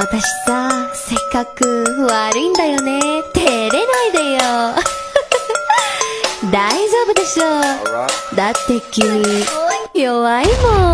私さ、せっかく悪いんだよね。照れないでよ。大丈夫でしょう。だって君、弱いもん。